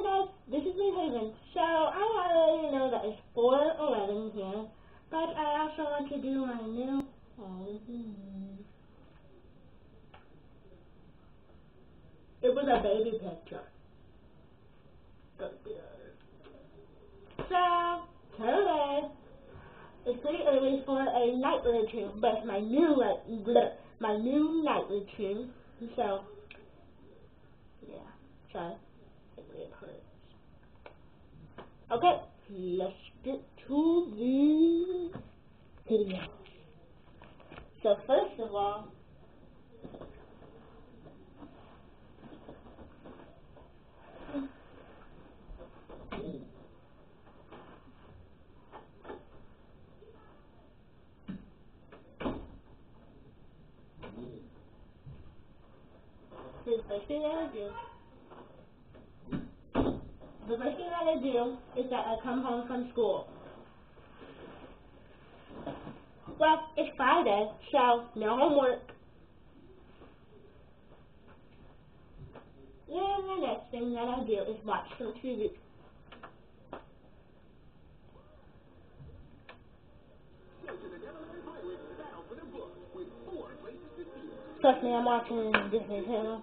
Hey guys, this is me Haven. So I you know that it's 4:11 here, but I also want to do my new. It was a baby picture. So today it's pretty early for a night routine, but it's my new like my new night routine. So yeah, sorry. Okay, let's get to the video. So first of all, the first thing that I do the first thing that I do is that I come home from school. Well, it's Friday, so no homework. Then the next thing that I do is watch some TV. Trust me, I'm watching Disney Channel.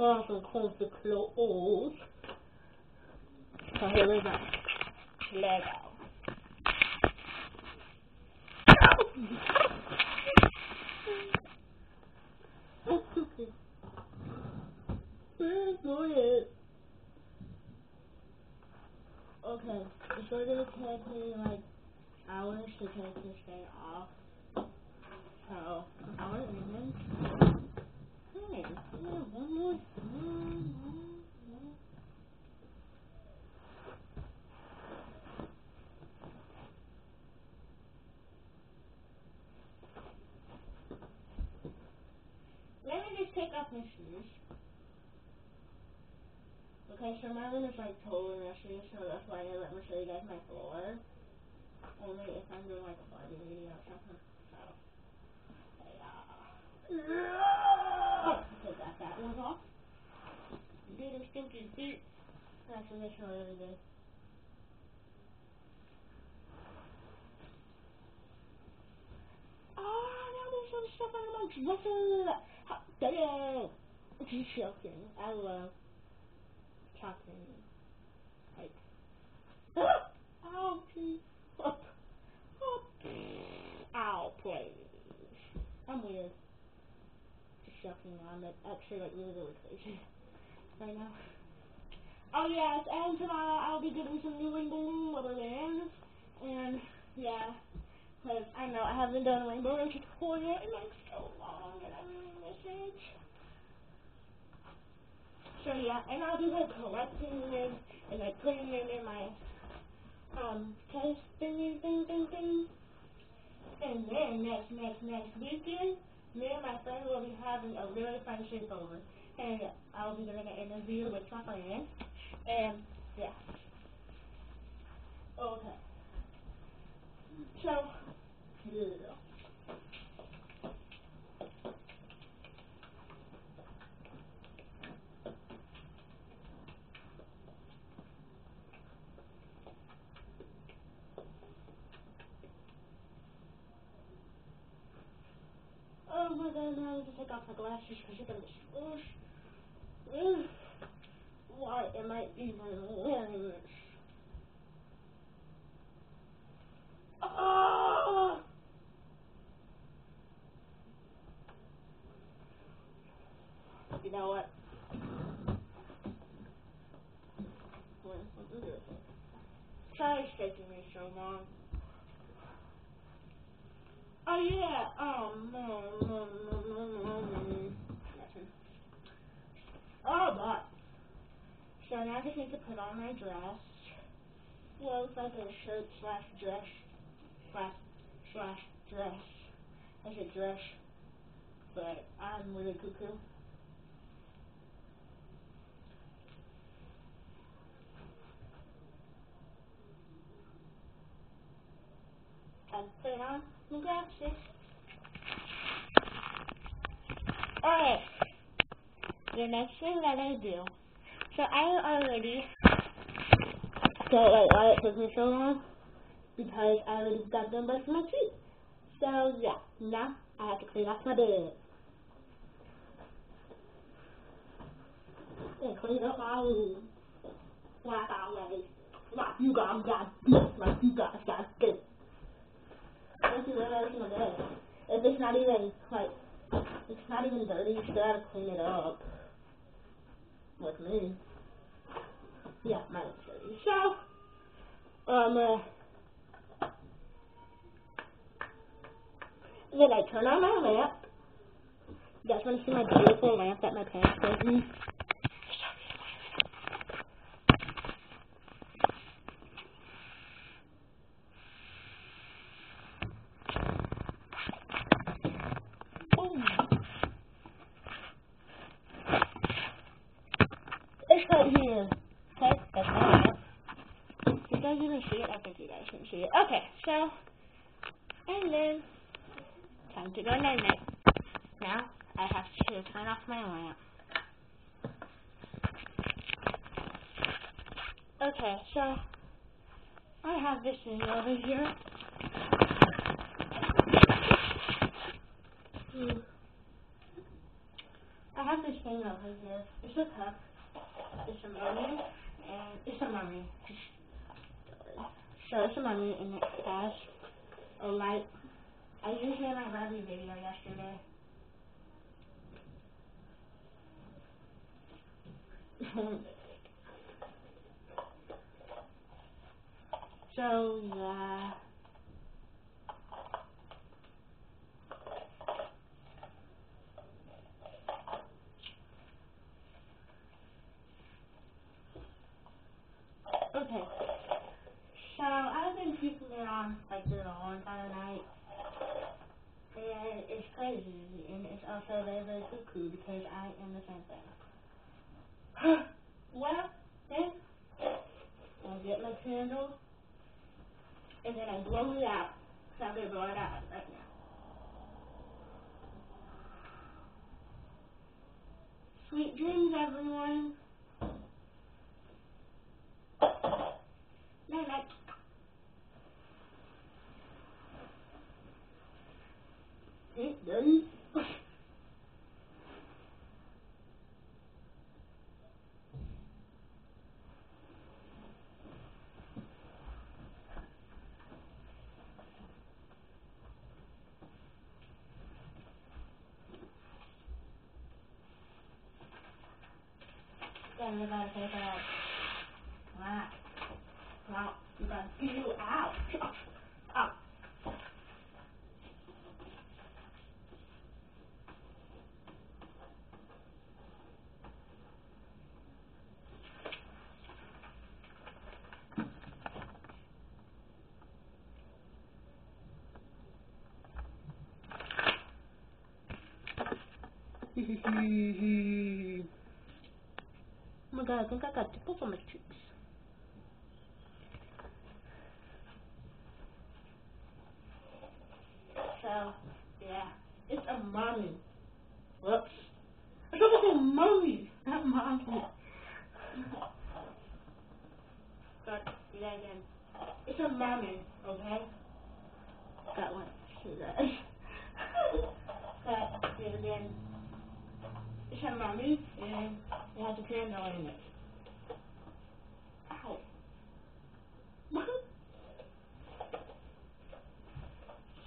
put on some comfy clothes. So here we go. Lego. Okay, it's going to take me like hours to take this thing off. So, hour in. Hey, one more. Let me my. Okay, so my room is like totally messy, so that's why I let me show you guys my floor. Only if I'm doing like a Barbie video or something. So, yeah. Take that fat one off. Them stinky feet. Actually, they smell really good. Ah, oh, now there's some stuff on dresser. How dare Just joking. I love chocolate. Like, oh, please. Ow, please. I'm weird. Just joking. I'm actually like really, really crazy right now. Oh yes, and tomorrow I'll be getting some new rainbow rubber bands. And yeah, because I know I haven't done a Rainbow Loom tutorial in like so long, and I'm really miss it. So yeah, and I'll be like collecting them and like putting them in my um test thingy thing thing thing. And then next next next weekend, me and my friend will be having a really fun sleepover. And I'll be doing an interview with my friend. And yeah. Okay. So. Oh my god, now I have to take off my glasses because going to squish. Why am I even wearing this? Oh! You know what? Sorry it's taking me so long. Oh yeah, oh no, no, no, no, no. So now I just need to put on my dress. Well, it's like a shirt slash dress slash slash dress. I said dress, but I'm really cuckoo. I put on my glasses. Alright. The next thing that I do. So I already so like why it took me so long? Because I already got done brushing my teeth. So yeah, now I have to clean off my bed. And clean up my room. Like always. Like you guys got this, like you guys got this. This is what I was gonna do. If it's not even like it's not even dirty, you still gotta clean it up. With me. Yeah, my dirty. So um uh, then I turn on my lamp. You guys wanna see my beautiful lamp that my parents gave me? right here. Okay, that's not it. You guys even see it? I think you guys can see it. Okay, so, and then, time to go night night. Now, I have to turn off my lamp. Okay, so, I have this thing over here. Hmm. I have this thing over here. It's a cup it's a mummy, and it's a mummy. So it's a mummy, and it has a light. I used it in my Barbie video yesterday. so yeah. So I've been keeping it on the whole entire night. And it's crazy and it's also very, very cuckoo because I am the same thing. well, then I get my candle and then I blow it out. So I'm gonna blow it out right now. Sweet dreams everyone. Night night. It doesn't. Then we gotta take out. Wow. Wow. You gotta peel out. Out. oh my god, I think I got tickles on my. So, yeah, it's a mommy. Whoops. I thought it was a mommy, not mommy. But, do that again. It's a mommy, okay? Got one. See that. Do it again. It's a mommy, and it has a candle in it. Ow.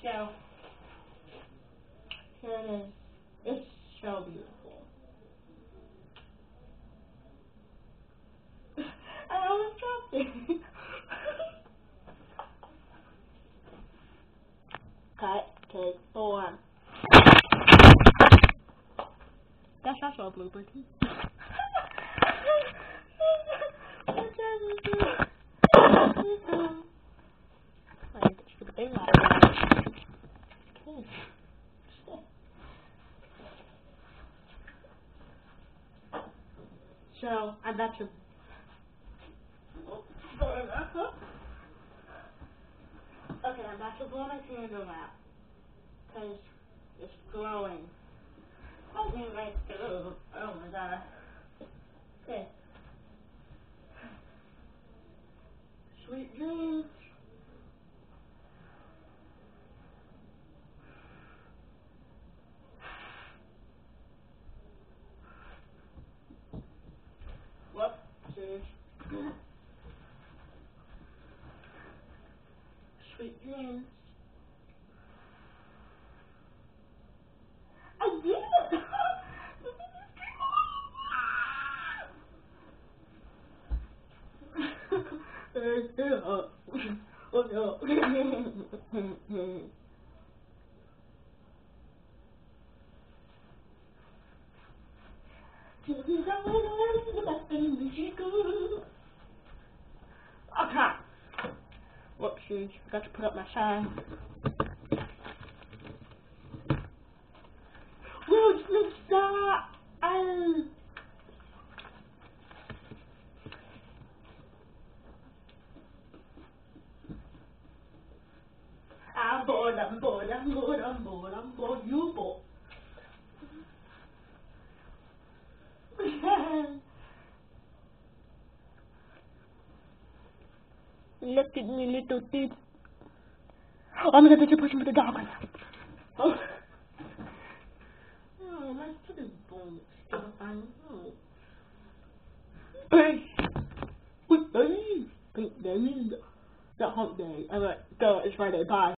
so, here it is. It's so beautiful. I almost dropped it. Cut, take four. That's also a blooper too. So, I'm about to Okay, I'm about to blow my candle out. Because it's glowing. Oh, my god. Oh my god. Okay. Sweet dreams. Whoopsies. Sweet dreams. I did it! Oh no. To put up my sign. Who's the star? Oh. I'm bored, I'm bored, I'm bored, I'm bored, I'm bored, you bored. Look at me, little dude. Oh my god, a person with the dog right now. Oh. Oh, my foot is bone. I know. Oh. Hey! Wait, hey! Hey, there is that hump day. Alright, go, it's Friday, bye.